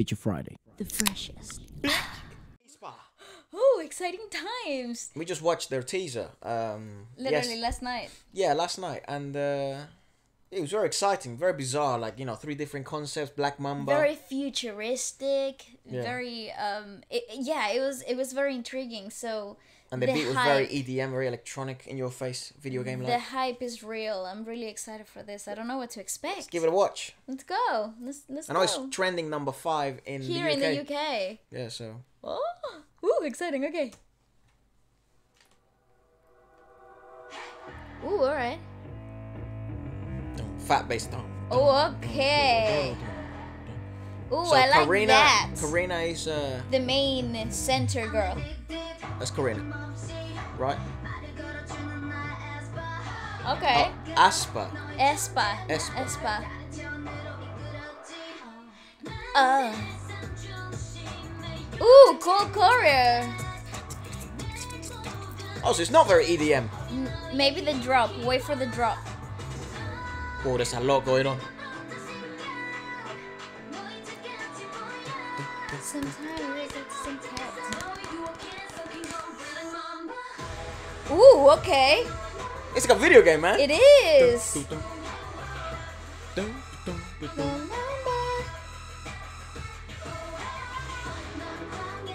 Feature Friday. The freshest. Oh, exciting times! We just watched their teaser. Um, Literally yes, last night. yeah, last night, and uh, it was very exciting, very bizarre. Like you know, three different concepts: Black Mamba. Very futuristic. Yeah. Very um. It, yeah, it was it was very intriguing. So and the, the beat was very EDM, very electronic, in your face, video game the hype is real. I'm really excited for this. I don't know what to expect. Give it a watch. Let's go. Let's let's I know go. it's trending number five in Here the UK. in the UK. Yeah, so Oh, ooh, exciting. Okay. Ooh, all right. fat bass. Dun, Oh, okay. Ooh, So I like Karina, that. Karina is uh, The main center girl. That's Karina, right? Okay. Oh, Aspa. Espa. Espa. Espa. Uh. Ooh, cool choreo. Oh, so it's not very EDM. M- Maybe the drop. Wait for the drop. Oh, there's a lot going on. Sometimes we get some text. Ooh, okay. It's like a video game, man. It is.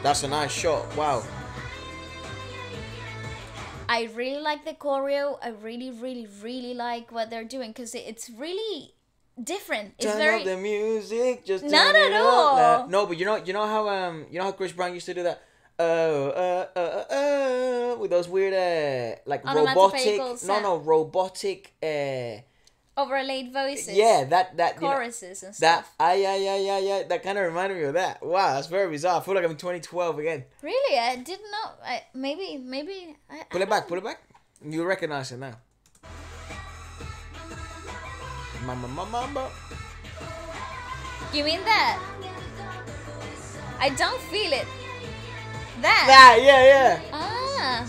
That's a nice shot. Wow. I really like the choreo. I really, really, really like what they're doing because it's really different. It's Turn very. up the music, just Not turn at up. all. Nah. No, but you know, you know how um, you know how Chris Brown used to do that. Oh, uh, uh, uh, uh, with those weird, uh, like robotic. No, no, robotic. Uh, overlaid voices. yeah, that that you know, choruses and that stuff. ah yeah yeah yeah yeah. That kind of reminded me of that. Wow, that's very bizarre. I feel like I'm in 2012 again. Really, I didn't know. I maybe maybe. I, Pull it back, pull it back. You recognize it now. Mama, mama, mama. You mean that? I don't feel it. That. That, yeah, yeah. Ah.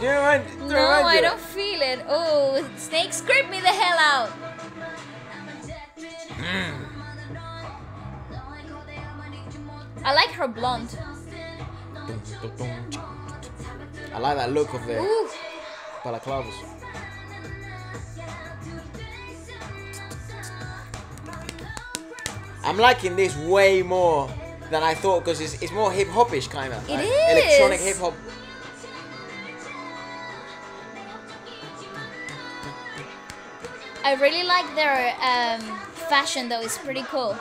Do you remind, do No, remind I you? don't feel it. Oh, snakes creep me the hell out. I like her blonde. I like that look of the Ooh. balaclavas. I'm liking this way more than I thought because it's, it's more hip hopish kind of. It Electronic is. hip hop. I really like their um, fashion though. It's pretty cool.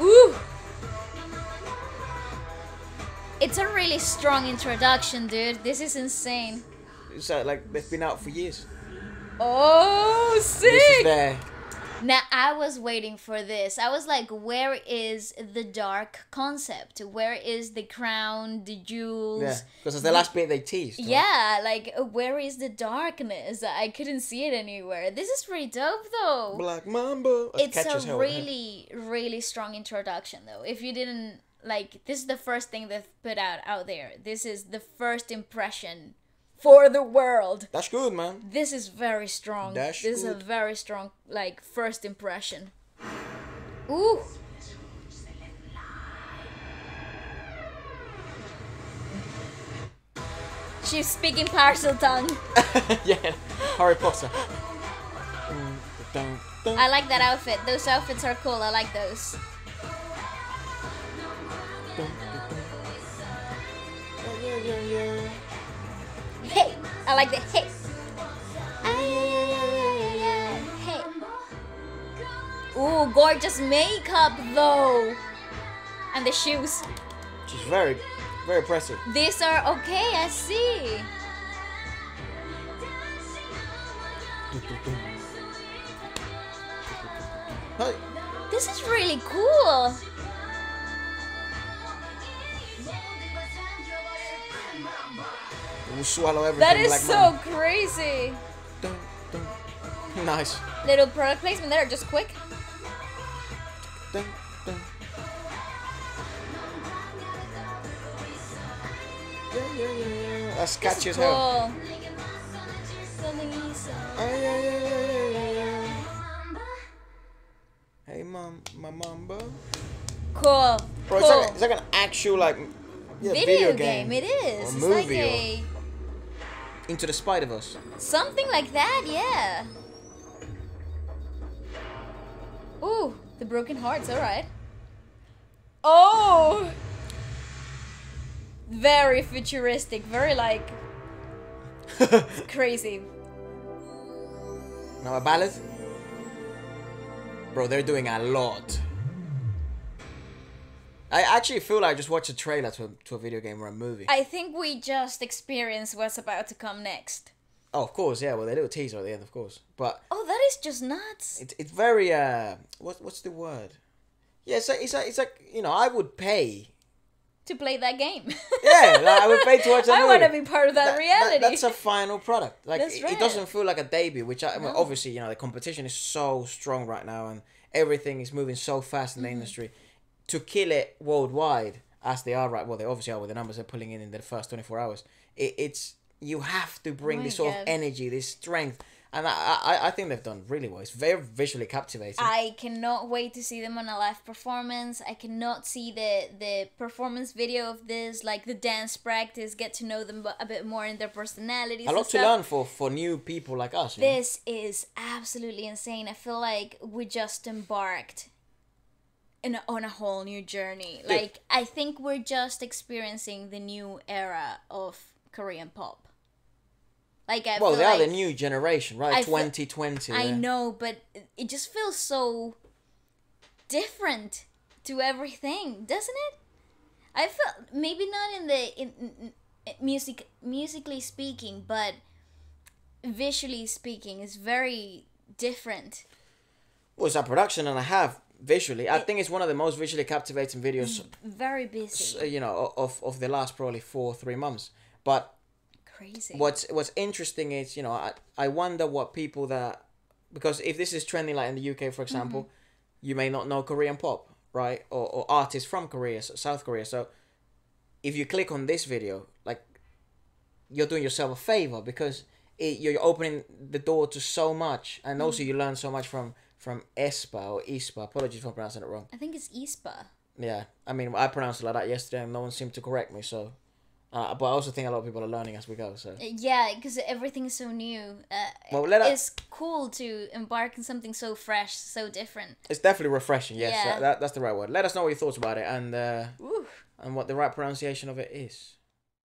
Ooh. It's a really strong introduction, dude. This is insane. It's uh, like they've been out for years. Oh, sick! This is sick! their Now I was waiting for this. I was like, where is the dark concept? Where is the crown, the jewels? yeah because it's the last bit they teased. right? Yeah, like where is the darkness? I couldn't see it anywhere. This is pretty dope though. Black Mamba. It's a hell, right? really, really strong introduction though. If you didn't like, this is the first thing they've put out out there. This is the first impression for the world. That's good, man. This is very strong. That's this is a very strong like first impression. Ooh. She's speaking Parseltongue. yeah, Harry Potter. I like that outfit. Those outfits are cool. I like those. I like the hey. Hey. Ooh, gorgeous makeup though. And the shoes. She's very, very impressive. These are okay, I see. Hey, This is really cool. We'll swallow everything That is like so man. crazy. Dun, dun. Nice. Little product placement there, just quick. Dun. Yeah, yeah, yeah. That's catchy as hell. Oh, yeah. Hey, mom, my mamba. Cool. Bro, cool. it's, like, it's like an actual like yeah, video, game. It is. Or It's like movie or- a Into the Spider Verse. something like that. Yeah. Ooh, the broken hearts. All right. Oh. Very futuristic. Very like crazy. now a ballad. Bro, they're doing a lot. I actually feel like I just watched a trailer to a, to a video game or a movie. I think we just experienced what's about to come next. oh, of course, yeah. Well, they do a teaser at the end, of course. But Oh, that is just nuts. it's it's very uh, what what's the word? Yeah, it's like it's like it's like you know I would pay. to play that game. Yeah, like, I would pay to watch that I want to be part of that, reality. that's a final product. Like right. it doesn't feel like a debut, which I, well, No. obviously you know the competition is so strong right now and everything is moving so fast in Mm-hmm. the industry. To kill it worldwide as they are right, well they obviously are with the numbers they're pulling in in the first twenty four hours. It, it's you have to bring Oh this sort of energy, this strength, and I, I I think they've done really well. It's very visually captivating. I cannot wait to see them on a live performance. I cannot see the the performance video of this, like the dance practice, get to know them a bit more in their personalities. a lot to learn for for new people like us. you know? This is absolutely insane. I feel like we just embarked in a, on a whole new journey. Yeah. Like I think we're just experiencing the new era of Korean pop. Like I Well, they are the new generation, right? Twenty twenty. I know, but it- just feels so different to everything, doesn't it? I felt maybe not in the in, in, music musically speaking, but visually speaking, is very different. Well, it's a production and a half visually. I think it's one of the most visually captivating videos, mm, Very busy, you know, of of the last probably four three months. But crazy. what's what's interesting is, you know, I I wonder what people that because if this is trending like in the UK, for example, mm-hmm. you may not know Korean pop, right? Or or artists from Korea, South Korea. So if you click on this video, like you're doing yourself a favor because it, you're opening the door to so much, and also mm. you learn so much from from Espa or Ispa. Apologies for pronouncing it wrong. I think it's ISPA. Yeah, I mean I pronounced it like that yesterday, and no one seemed to correct me. So, uh, but I also think a lot of people are learning as we go. So, Yeah, because everything is so new. Uh, Well, let it's cool to embark on something so fresh, so different. it's definitely refreshing. Yes, Yeah. that, that, that's the right word. Let us know what your thoughts about it and uh, and what the right pronunciation of it is.